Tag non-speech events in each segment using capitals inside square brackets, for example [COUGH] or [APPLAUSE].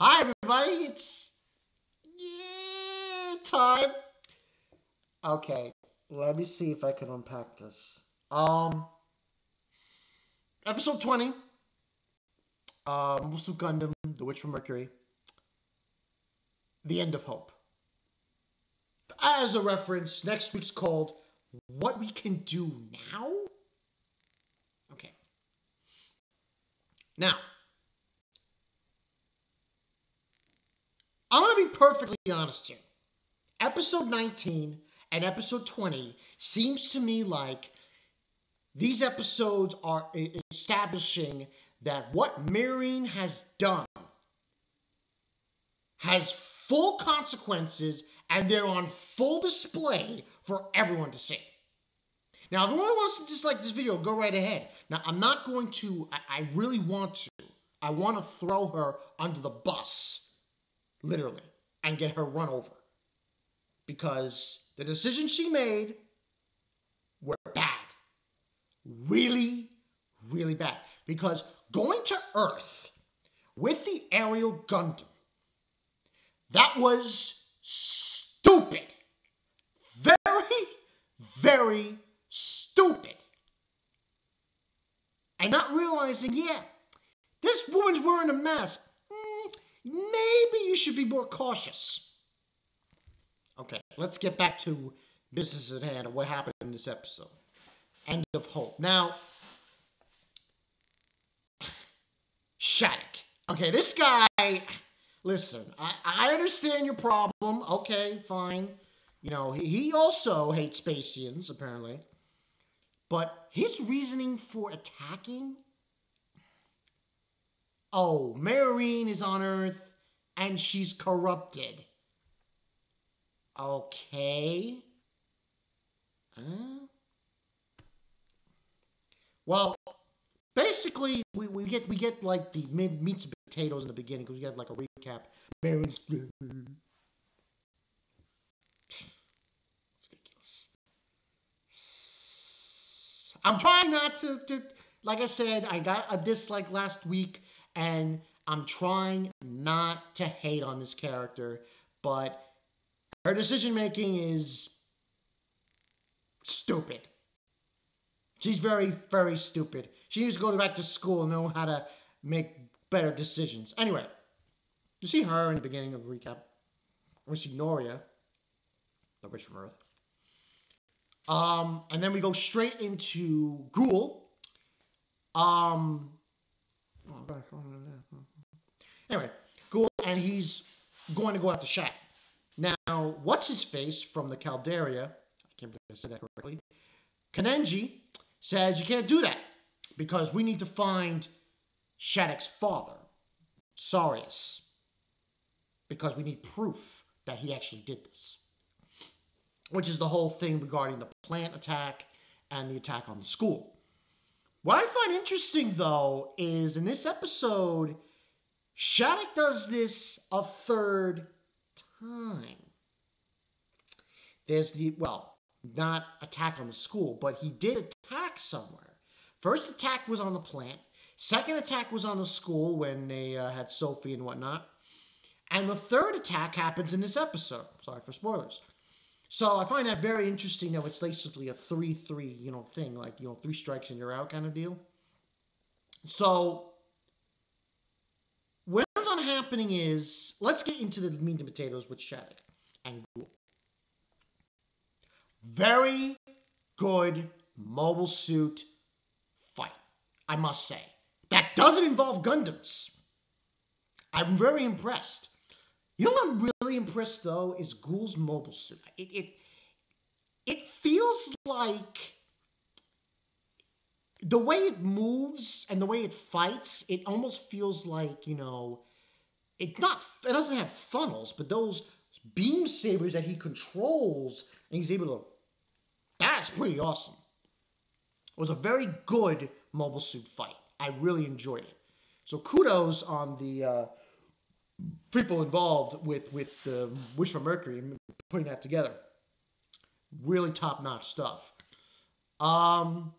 Hi, everybody. It's yeah, time. Okay, let me see if I can unpack this. Um, episode 20. Uh, Suit Gundam, The Witch from Mercury. The End of Hope. As a reference, next week's called What We Can Do Now? Okay. Now, I'm going to be perfectly honest here. Episode 19 and episode 20 seems to me like these episodes are establishing that what Miorine has done has full consequences and they're on full display for everyone to see. Now, if anyone wants to dislike this video, go right ahead. Now, I'm not going to, I, I really want to. I want to throw her under the bus, literally, and get her run over. Because the decisions she made were bad. Really, really bad. Because going to Earth with the aerial Gundam, that was stupid. Very, very stupid. And not realizing, yeah, this woman's wearing a mask. Mm, maybe you should be more cautious. Okay, let's get back to business at hand and what happened in this episode. End of hope. Now, Shaddiq. Okay, this guy, listen, I, I understand your problem. Okay, fine. You know, he, he also hates Spacians, apparently. But his reasoning for attacking? Oh, Miorine is on Earth and she's corrupted. Okay. Well, basically, we, we get we get like the mid meats and potatoes in the beginning because we get like a recap. Miorine's I'm trying not to, to, like I said, I got a dislike last week, and I'm trying not to hate on this character, but her decision making is stupid. She's very, very stupid. She needs to go back to school and know how to make better decisions. Anyway, you see her in the beginning of the recap. We see Norea, the witch from Earth. Um, and then we go straight into Guel. Um, anyway, Guel, and he's going to go after Shaq. Now, what's his face from the Calderia? I can't believe I said that correctly. Kenanji says you can't do that because we need to find Shaddiq's father, Sarius, because we need proof that he actually did this which is the whole thing regarding the plant attack and the attack on the school. What I find interesting, though, is in this episode, Shaddiq does this a third time. There's the, well, not attack on the school, but he did attack somewhere. First attack was on the plant. Second attack was on the school when they uh, had Sophie and whatnot. And the third attack happens in this episode. Sorry for spoilers. So I find that very interesting that it's basically a 3-3, you know, thing, like, you know, three strikes and you're out kind of deal. So what ends on happening is, let's get into the meat and potatoes with Shaddiq and Guel. Very good mobile suit fight, I must say. That doesn't involve Gundams. I'm very impressed. You know what I'm really impressed though is Guel's mobile suit. It it it feels like the way it moves and the way it fights, it almost feels like, you know, it not it doesn't have funnels, but those beam sabers that he controls and he's able to that's pretty awesome. It was a very good mobile suit fight. I really enjoyed it. So kudos on the uh, people involved with with the Witch from Mercury putting that together. Really top notch stuff. Um,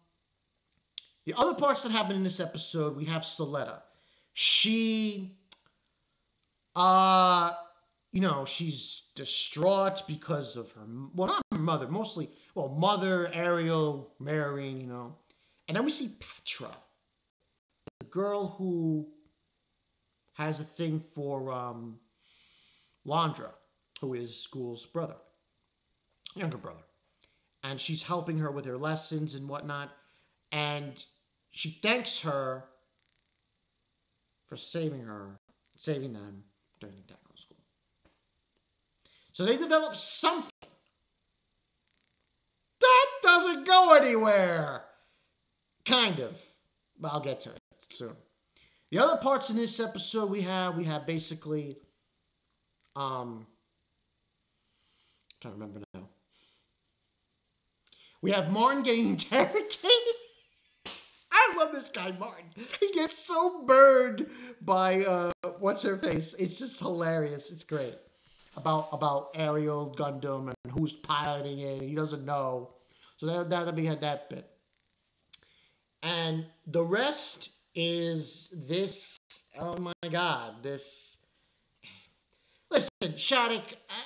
the other parts that happen in this episode, we have Suletta. She Uh, you know, she's distraught because of her, well, not her mother, mostly, well, mother, Aerial, Marion, you know. And then we see Petra, the girl who has a thing for um, Lauda, who is School's brother, younger brother. And she's helping her with her lessons and whatnot. And she thanks her for saving her, saving them during the technical school. So they develop something that doesn't go anywhere. Kind of. But I'll get to it soon. The other parts in this episode we have, we have basically, um, I'm trying to remember now. We have Martin getting [LAUGHS] interrogated. I love this guy, Martin. He gets so burned by uh, what's her face. It's just hilarious. It's great about about Aerial Gundam and who's piloting it. He doesn't know, so that that'll be that bit. And the rest is this. Oh my God, this. Listen, Shaddiq,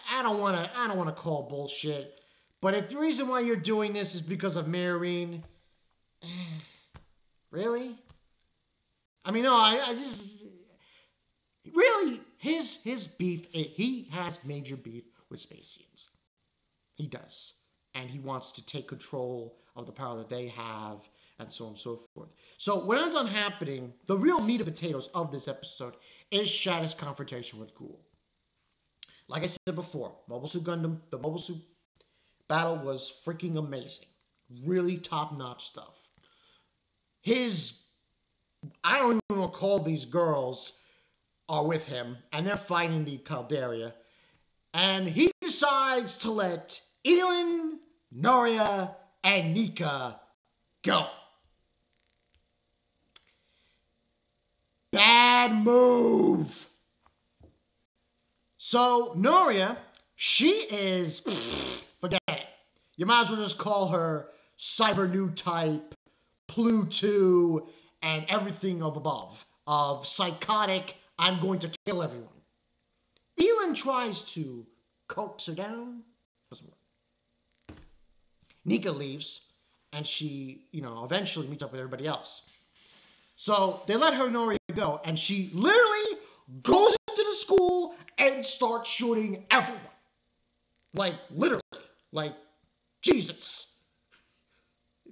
I, don't want to. I don't want to call bullshit. But if the reason why you're doing this is because of Miorine, eh, really? I mean, no, I, I just really his his beef. Eh, he has major beef with Spacians. He does, and he wants to take control of the power that they have, and so on and so forth. So what ends on happening, the real meat and potatoes of this episode is Shaddiq's confrontation with Guel. Like I said before, Mobile Suit Gundam, the Mobile Suit battle was freaking amazing. Really top notch stuff. His, I don't even recall these girls, are with him, and they're fighting the Calderia. And he decides to let Elan, Norea, and Nika go. Bad move. So, Norea, she is. [SNIFFS] Forget it. You might as well just call her Cyber New Type, Ple Two, and everything of above. Of psychotic, I'm going to kill everyone. Elan tries to coax her down. Nika leaves, and she, you know, eventually meets up with everybody else. So they let her Norea go, and she literally goes into the school and starts shooting everyone. Like, literally. Like, Jesus.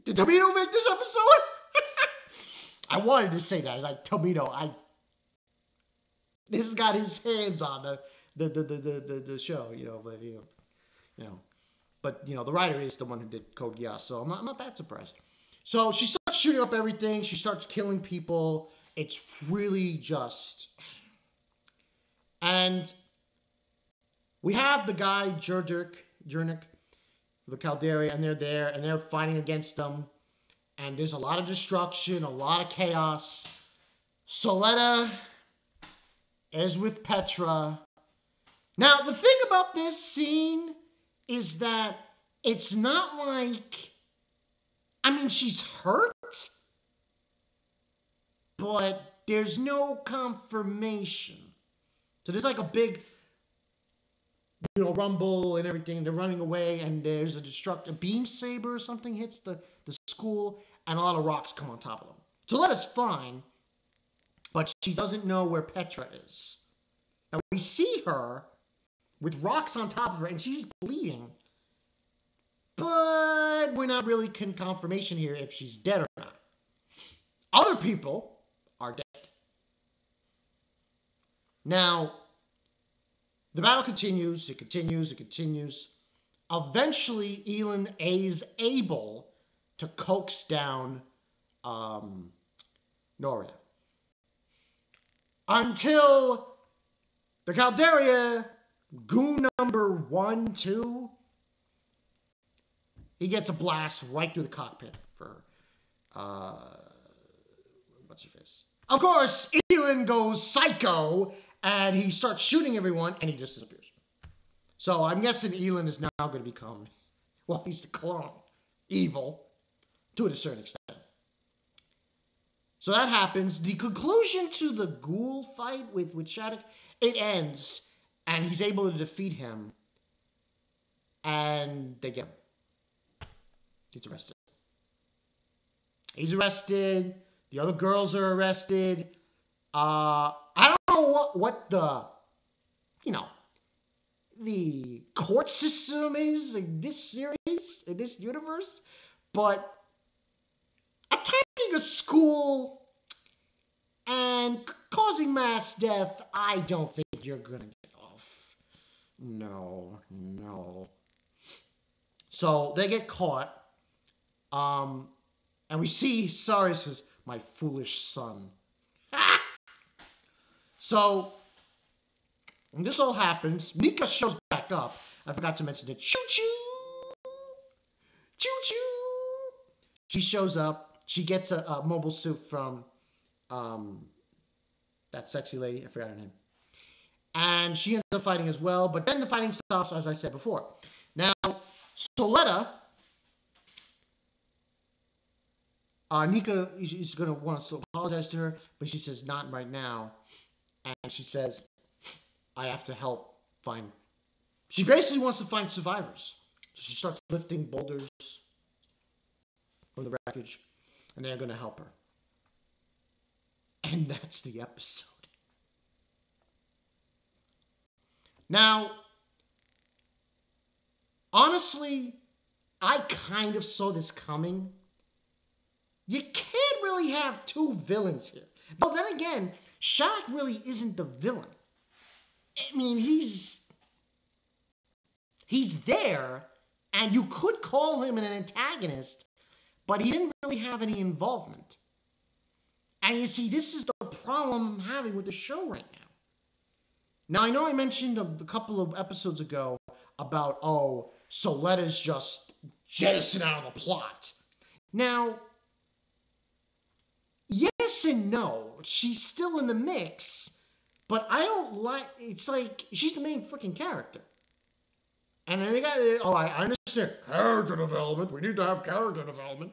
Did Tomino make this episode? [LAUGHS] I wanted to say that. Like, Tomino, I. This has got his hands on the the, the, the, the, the, show, you know, but, you know, you know. But, you know, the writer is the one who did Code Geass, so I'm not, I'm not that surprised. So she starts shooting up everything. She starts killing people. It's really just. And we have the guy, Jurdik, Jernik, the Calderia, and they're there, and they're fighting against them. And there's a lot of destruction, a lot of chaos. Suletta is with Petra. Now, the thing about this scene is that it's not like I mean, she's hurt, but there's no confirmation. So there's like a big, you know, rumble and everything. They're running away, and there's a destructive beam saber or something hits the, the school, and a lot of rocks come on top of them. So that is fine, but she doesn't know where Petra is. Now we see her with rocks on top of her, and she's bleeding but we're not really con confirmation here if she's dead or not. Other people are dead. Now, the battle continues, it continues, it continues. Eventually, Elan is able to coax down um, Norea. Until the Calderia, goon number one, two, he gets a blast right through the cockpit for uh, what's your face? Of course, Elan goes psycho and he starts shooting everyone and he just disappears. So I'm guessing Elan is now going to become, well, he's the clone, evil to a certain extent. So that happens. The conclusion to the Guel fight with, with Shaddiq, it ends, and he's able to defeat him. And they get him. He's arrested. He's arrested. The other girls are arrested. Uh, I don't know what, what the, you know, the court system is in this series, in this universe, but attacking a school and causing mass death, I don't think you're gonna. No, no. So they get caught. Um, and we see Sarius says, My foolish son. [LAUGHS] so when this all happens, Mika shows back up. I forgot to mention it. Choo choo! Choo choo! She shows up. She gets a, a mobile suit from um, that sexy lady. I forgot her name. And she ends up fighting as well. But then the fighting stops, as I said before. Now, Suletta, uh, Nika is going to want to apologize to her, but she says, not right now. And she says, I have to help find. She basically wants to find survivors. So she starts lifting boulders from the wreckage, and they're going to help her. And that's the episode. Now, honestly, I kind of saw this coming. You can't really have two villains here. But then again, Shock really isn't the villain. I mean, he's he's there, and you could call him an antagonist, but he didn't really have any involvement. And you see, this is the problem I'm having with the show right now. Now, I know I mentioned a, a couple of episodes ago about, oh, Suletta's just jettison out of the plot. Now, yes and no. She's still in the mix, but I don't like. It's like she's the main freaking character. And they got. Oh, I understand character development. We need to have character development.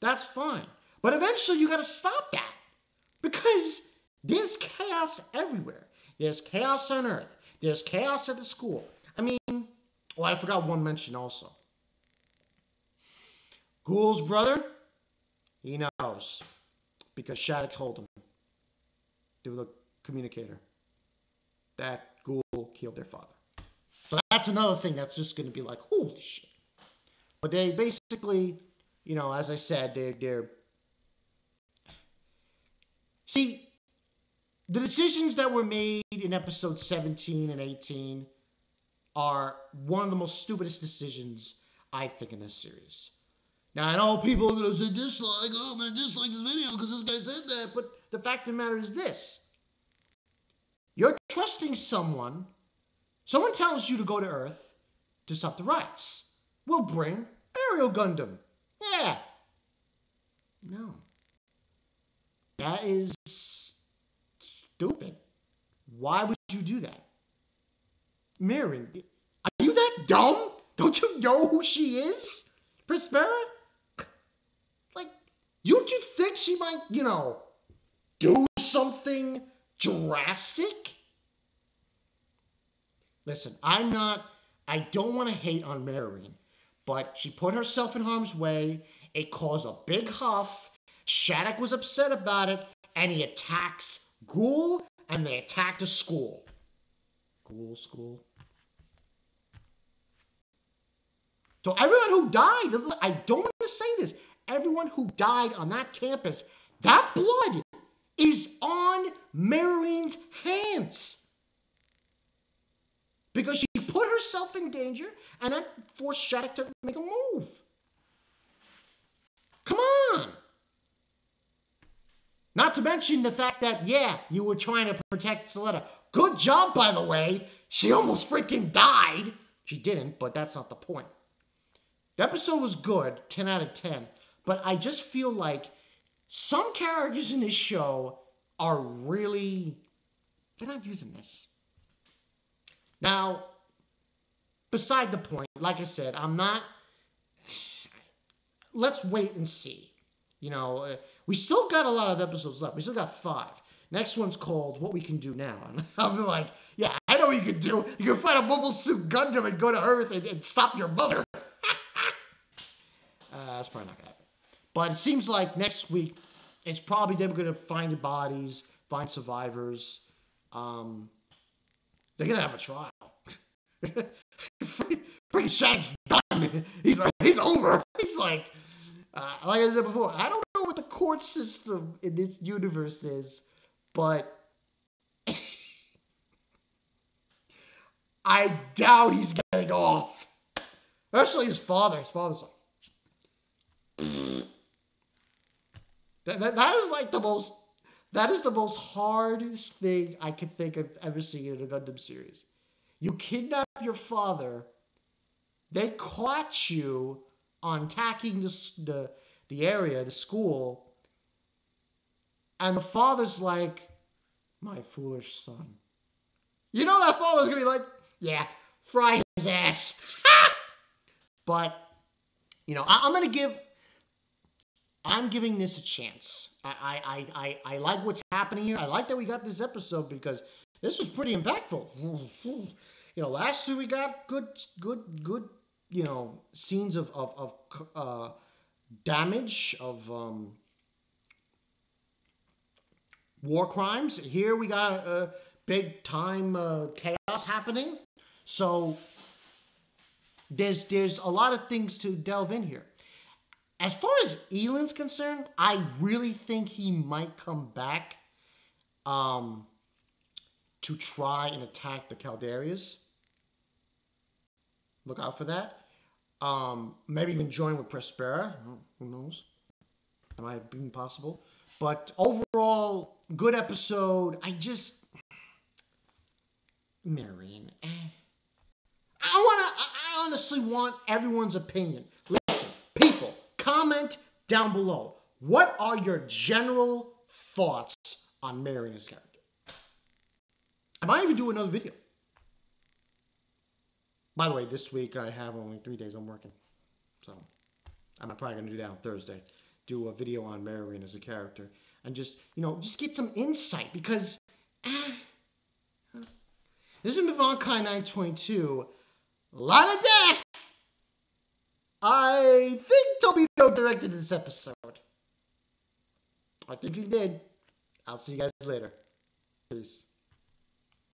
That's fine. But eventually, you got to stop that because there's chaos everywhere. There's chaos on Earth. There's chaos at the school. I mean, oh, I forgot one mention also. Guel's brother, he knows because Shaddiq told him through the communicator that Guel killed their father. So that's another thing that's just going to be like, holy shit. But they basically, you know, as I said, they're, they're. See, the decisions that were made in episode 17 and 18 are one of the most stupidest decisions I think in this series. Now I know people are gonna say dislike, oh I'm gonna dislike this video because this guy said that, but the fact of the matter is this. You're trusting someone. Someone tells you to go to Earth to stop the riots. We'll bring Aerial Gundam. Yeah. No. That is stupid. Why would you do that? Mirren, are you that dumb? Don't you know who she is? Prospera? Like, don't you think she might, you know, do something drastic? Listen, I'm not, I don't want to hate on Marion, but she put herself in harm's way. It caused a big huff. Shaddiq was upset about it, and he attacks Guel, and they attacked a school. Guel school. So everyone who died, I don't want to say this, everyone who died on that campus, that blood is on Miorine's hands. Because she put herself in danger and that forced Shaddiq to make a move. Come on. Not to mention the fact that, yeah, you were trying to protect Suletta. Good job, by the way. She almost freaking died. She didn't, but that's not the point. The episode was good, 10 out of 10. But I just feel like some characters in this show are really, they're not using this. Now, beside the point, like I said, I'm not, let's wait and see. You know, uh, we still got a lot of episodes left. We still got five. Next one's called What We Can Do Now. And [LAUGHS] be like, yeah, I know what you can do. You can find a mobile suit Gundam and go to Earth and, and stop your mother. [LAUGHS] uh, that's probably not going to happen. But it seems like next week, it's probably them going to find the bodies, find survivors. Um, they're going to have a trial. [LAUGHS] Freaking Shag's done. He's like, he's over. He's like, uh, like I said before, I don't know what the court system in this universe is, but I doubt he's getting off. Especially his father. His father's like, that, that, that is like the most, that is the most hardest thing I can think I've ever seen in a Gundam series. You kidnap your father, they caught you on attacking the, the, the area, the school, and the father's like, my foolish son. You know that father's gonna be like, yeah, fry his ass. [LAUGHS] but, you know, I, am gonna give, I'm giving this a chance. I, I, I, I like what's happening here. I like that we got this episode because this was pretty impactful. [LAUGHS] You know, last week we got good, good, good you know scenes of of, of uh, damage of um, war crimes. Here we got a, big time uh, chaos happening. So there's there's a lot of things to delve in here. As far as Elan's concerned, I really think he might come back um, to try and attack the Calderias. Look out for that. Um, maybe even join with Prospera. Who knows? That might have been possible. But overall, good episode. I just. Marion. Eh. I want to. I honestly want everyone's opinion. Listen, people, comment down below. What are your general thoughts on Marion's character? I might even do another video. By the way, this week I have only three days I'm working. So I'm probably going to do that on Thursday. Do a video on Marion as a character. And just, you know, just get some insight because eh, this is Ivankai 922. A lot of death! I think Toby Tomino directed this episode. I think he did. I'll see you guys later. Peace.